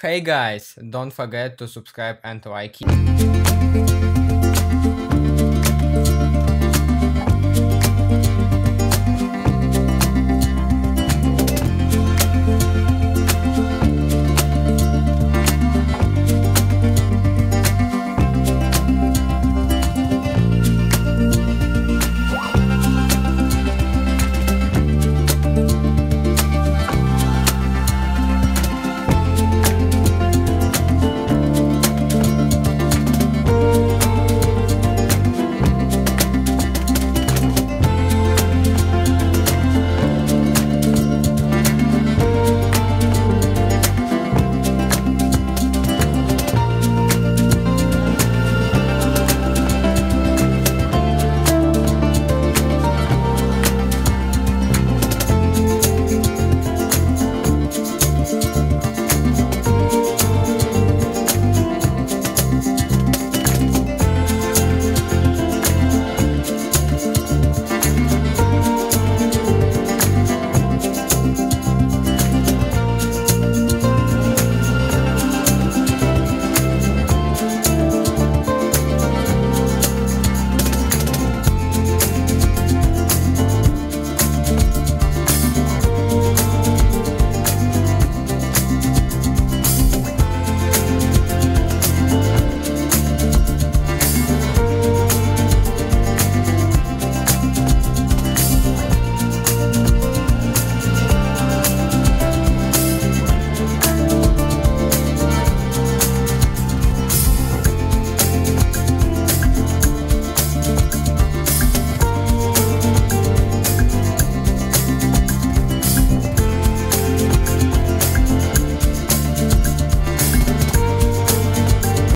Hey guys, don't forget to subscribe and like it.